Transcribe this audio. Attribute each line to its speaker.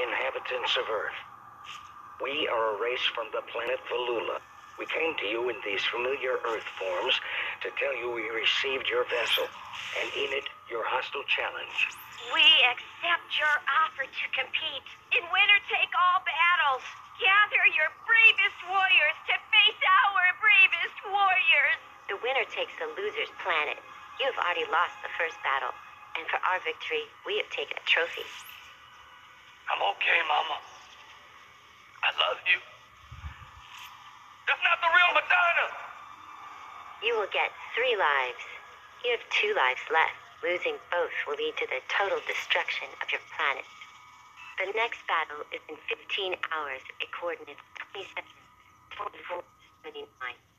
Speaker 1: inhabitants of Earth. We are a race from the planet Valula. We came to you in these familiar Earth forms to tell you we received your vessel, and in it, your hostile challenge.
Speaker 2: We accept your offer to compete in winner take all battles. Gather your bravest warriors to face our bravest warriors.
Speaker 3: The winner takes the loser's planet. You have already lost the first battle, and for our victory, we have taken a trophy.
Speaker 4: I'm okay, Mama. I love you. That's not the real Madonna!
Speaker 3: You will get three lives. You have two lives left. Losing both will lead to the total destruction of your planet. The next battle is in 15 hours at coordinates 27, 24, 79.